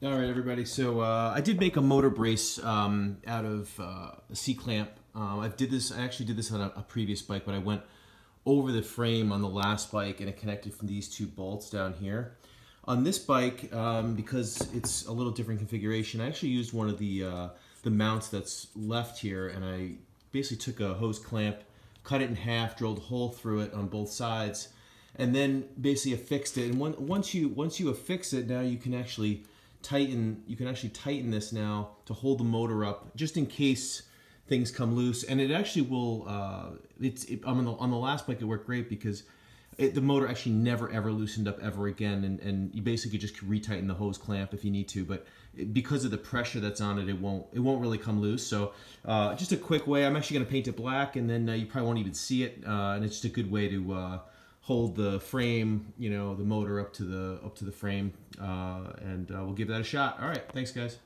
All right, everybody. So uh, I did make a motor brace um, out of uh, a C clamp. Um, I did this. I actually did this on a, a, previous bike, but I went over the frame on the last bike and it connected from these two bolts down here. On this bike, um, because it's a little different configuration, I actually used one of the uh, the mounts that's left here, and I basically took a hose clamp, cut it in half, drilled a hole through it on both sides, and then basically affixed it. And once you once you affix it, now you can actually tighten, you can actually tighten this now to hold the motor up just in case things come loose. And it actually will, uh, it's, it, on, the, on the last bike it worked great because it, the motor actually never ever loosened up ever again. And, and you basically just retighten the hose clamp if you need to. But because of the pressure that's on it it won't it won't really come loose. So uh, just a quick way I'm actually going to paint it black and then uh, you probably won't even see it. Uh, and it's just a good way to uh, hold the frame, you know, the motor up to the up to the frame, uh, and uh, we'll give that a shot. All right, thanks, guys.